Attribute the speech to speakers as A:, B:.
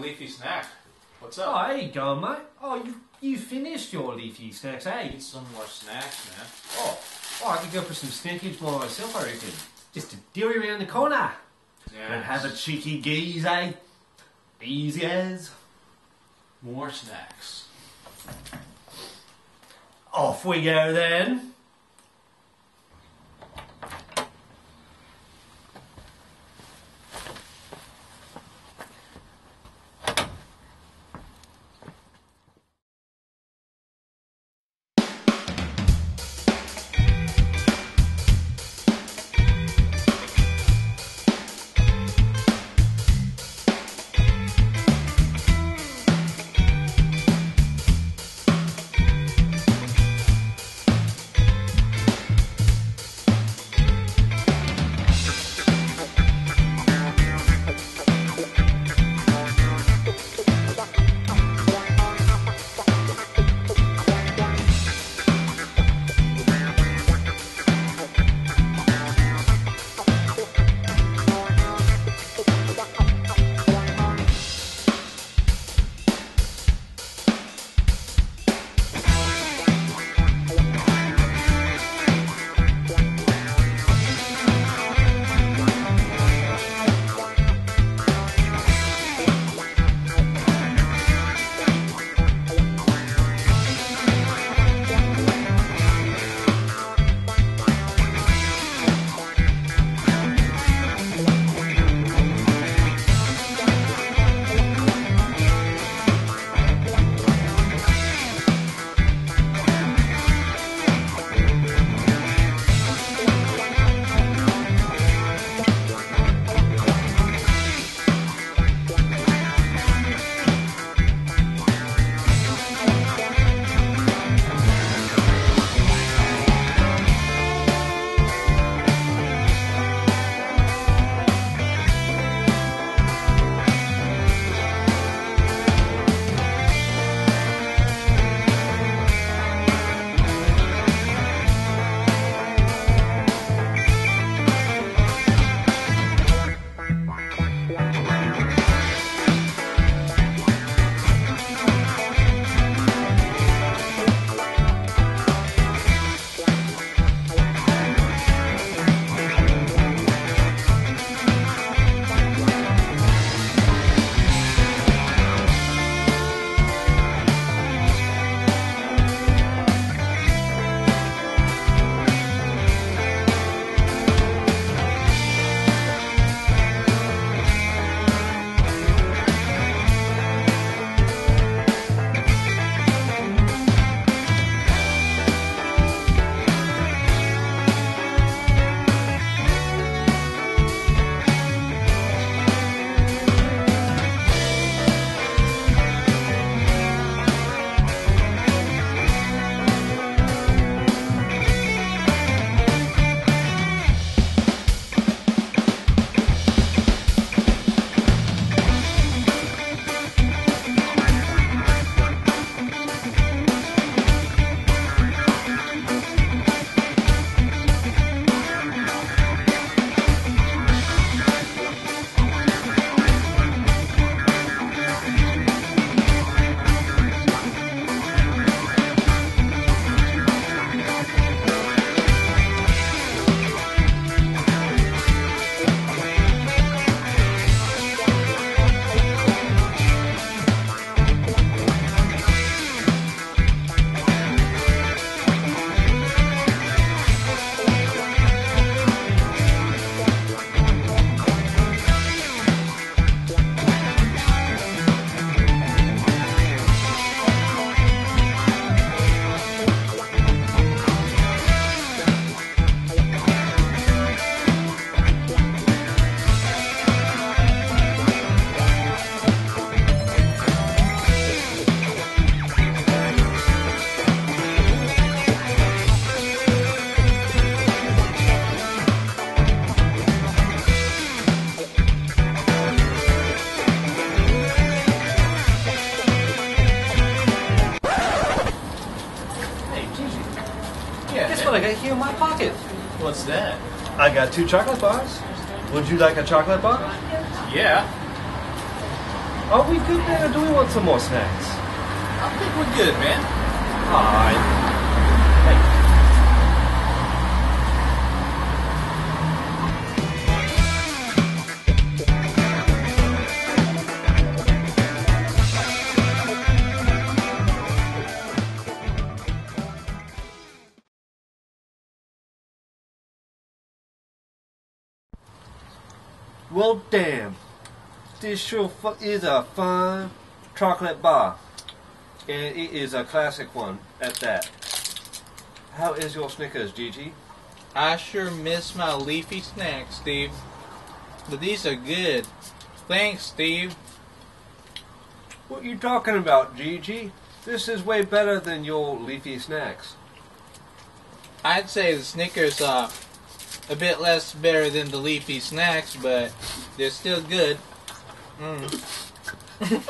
A: having leafy snack. What's
B: Oh,
A: up?
B: there you go, mate. Oh, you you finished your leafy snacks, eh?
A: Need some more snacks, man.
B: Oh, oh, I could go for some snackage by myself, I reckon. Just a dairy around the corner.
A: Yeah.
B: And have a cheeky geese, eh? Easy as.
A: more snacks.
B: Off we go then. What I got here in my pocket.
A: What's that?
B: I got two chocolate bars. Would you like a chocolate bar?
A: Yeah.
B: Are we good, man, or do we want some more snacks?
A: I think we're good, man.
B: Alright. Hey. Well, damn. This sure is a fine chocolate bar. And it is a classic one at that. How is your Snickers, Jiji?
C: I sure miss my leafy snacks, Steve. But these are good. Thanks, Steve.
B: What are you talking about, Jiji? This is way better than your leafy snacks.
C: I'd say the Snickers are a bit less better than the leafy snacks, but they're still good. Mm.